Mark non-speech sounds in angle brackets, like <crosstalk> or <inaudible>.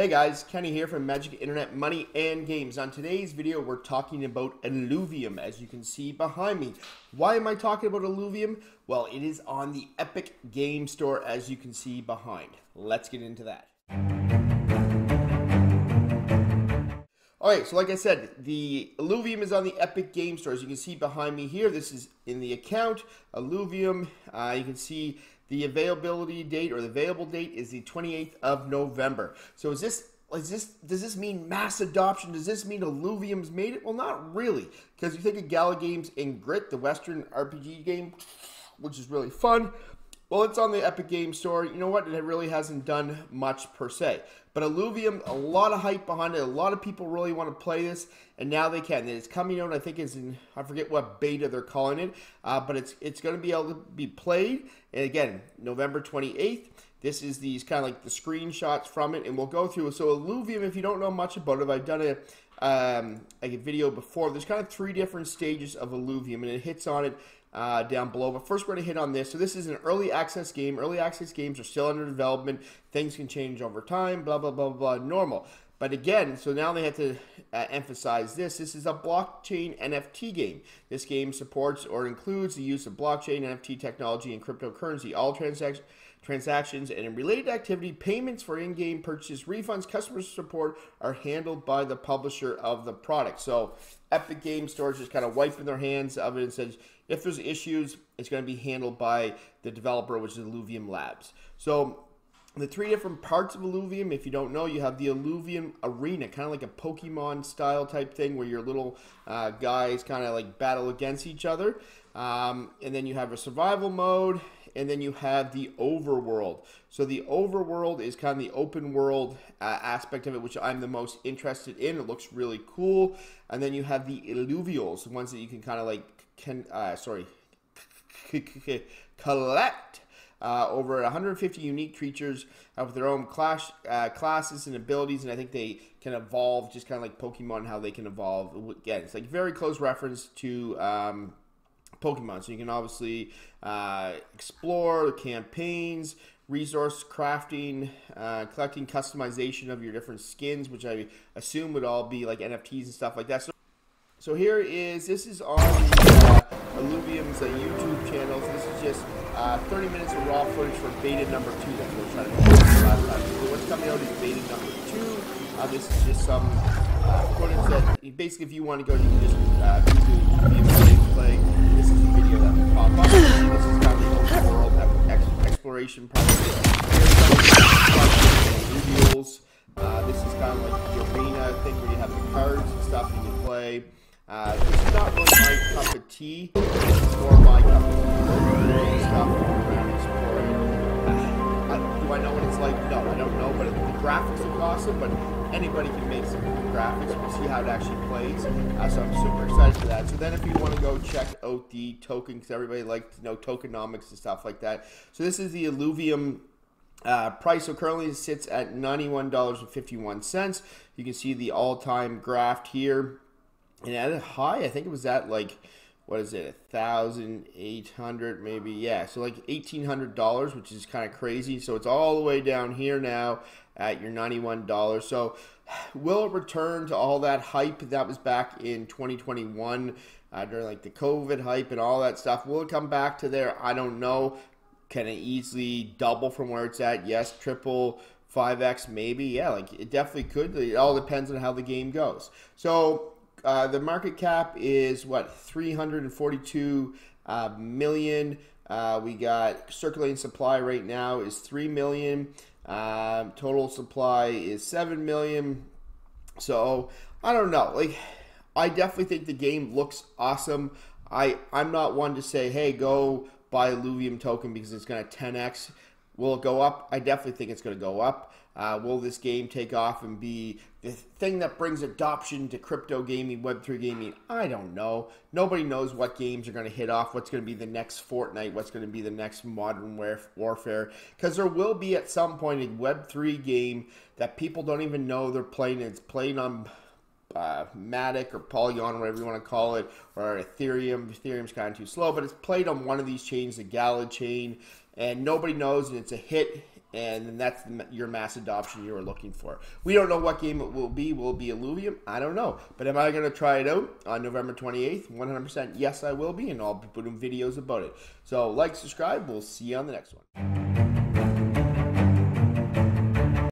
Hey guys, Kenny here from Magic Internet Money and Games. On today's video, we're talking about Illuvium, as you can see behind me. Why am I talking about Illuvium? Well, it is on the Epic Game Store, as you can see behind. Let's get into that. Alright, so like I said, the Illuvium is on the Epic Game Store. As you can see behind me here, this is in the account, Illuvium. Uh, you can see the availability date or the available date is the 28th of November. So is this is this does this mean mass adoption? Does this mean Illuvium's made it? Well, not really, because you think of Gala Games and Grit, the Western RPG game, which is really fun. Well, it's on the Epic Game Store. You know what? It really hasn't done much per se. But Illuvium, a lot of hype behind it. A lot of people really want to play this, and now they can. It's coming out, I think, is in I forget what beta they're calling it, uh, but it's it's going to be able to be played. And again, November twenty eighth. This is these kind of like the screenshots from it, and we'll go through. So Illuvium, if you don't know much about it, I've done a um, like a video before. There's kind of three different stages of Illuvium, and it hits on it uh, down below. But first, we're going to hit on this. So this is an early access game. Early access games are still under development. Things can change over time. Blah blah blah blah. Normal. But again, so now they have to uh, emphasize this. This is a blockchain NFT game. This game supports or includes the use of blockchain, NFT technology, and cryptocurrency. All transactions transactions and related activity, payments for in-game purchases, refunds, customer support are handled by the publisher of the product. So Epic Game Store is just kind of wiping their hands of it and says if there's issues, it's going to be handled by the developer, which is Illuvium Labs. So the three different parts of Illuvium, if you don't know, you have the Illuvium Arena, kind of like a Pokemon style type thing where your little uh, guys kind of like battle against each other. Um, and then you have a survival mode, and then you have the overworld. So the overworld is kind of the open world uh, aspect of it, which I'm the most interested in. It looks really cool. And then you have the illuvials, the ones that you can kind of like can uh, sorry collect uh, over 150 unique creatures with their own class, uh, classes and abilities, and I think they can evolve just kind of like Pokemon, how they can evolve. Again, it's like very close reference to um, Pokemon. So you can obviously uh, explore campaigns, resource crafting, uh, collecting customization of your different skins, which I assume would all be like NFTs and stuff like that. So so here is, this is on the, uh, Illuvium's uh, YouTube channel. So this is just uh, 30 minutes of raw footage for beta number two. That's what we're trying to do last time. So what's coming out is beta number two. Uh, this is just some uh, footage that, basically if you want to go, you can just uh, YouTube play. This is a video that will pop up. This is kind of the world exploration part of it. Here's uh, this is kind of like the arena thing where you have the cards and stuff you play. Uh, this is not really my cup of tea. My cup of tea. Stuff. Do I know what it's like? No, I don't know. But the graphics look awesome. But anybody can make some cool graphics. We'll see how it actually plays. Uh, so I'm super excited for that. So then, if you want to go check out the token, because everybody likes to know tokenomics and stuff like that. So this is the Illuvium. Uh, price so currently it sits at $91.51. You can see the all-time graph here and at a high, I think it was at like what is it, a thousand eight hundred maybe? Yeah, so like eighteen hundred dollars, which is kind of crazy. So it's all the way down here now at your ninety-one dollars. So <sighs> will it return to all that hype that was back in twenty twenty-one? Uh, during like the COVID hype and all that stuff. Will it come back to there? I don't know. Can it easily double from where it's at? Yes, triple, 5x, maybe. Yeah, like it definitely could. It all depends on how the game goes. So uh, the market cap is what 342 uh, million. Uh, we got circulating supply right now is three million. Um, total supply is seven million. So I don't know. Like I definitely think the game looks awesome. I I'm not one to say, hey, go buy Illuvium token because it's going to 10x. Will it go up? I definitely think it's going to go up. Uh, will this game take off and be the thing that brings adoption to crypto gaming, Web3 gaming? I don't know. Nobody knows what games are going to hit off, what's going to be the next Fortnite, what's going to be the next Modern Warfare. Because there will be at some point a Web3 game that people don't even know they're playing. It's playing on uh, Matic or Polygon, whatever you want to call it, or Ethereum. Ethereum's kind of too slow, but it's played on one of these chains, the Gala chain, and nobody knows, and it's a hit and that's your mass adoption you are looking for. We don't know what game it will be. Will it be Illuvium? I don't know. But am I going to try it out on November 28th? 100% yes, I will be, and I'll be putting videos about it. So like, subscribe. We'll see you on the next one.